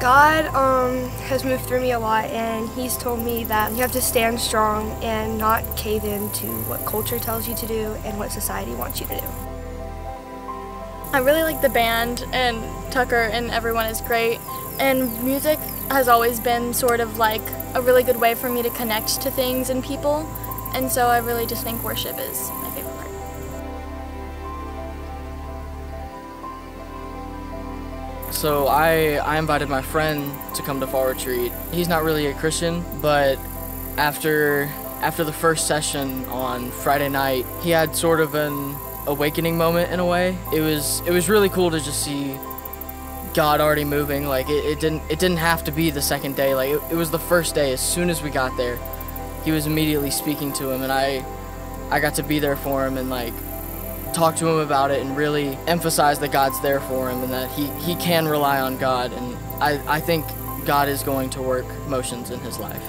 God um, has moved through me a lot, and He's told me that you have to stand strong and not cave in to what culture tells you to do and what society wants you to do. I really like the band, and Tucker and everyone is great. And music has always been sort of like a really good way for me to connect to things and people. And so I really just think worship is my favorite part. So I, I invited my friend to come to Fall Retreat. He's not really a Christian, but after after the first session on Friday night, he had sort of an awakening moment in a way. It was it was really cool to just see God already moving. Like it, it didn't it didn't have to be the second day. Like it, it was the first day. As soon as we got there, he was immediately speaking to him, and I I got to be there for him and like talk to him about it and really emphasize that God's there for him and that he, he can rely on God. And I, I think God is going to work motions in his life.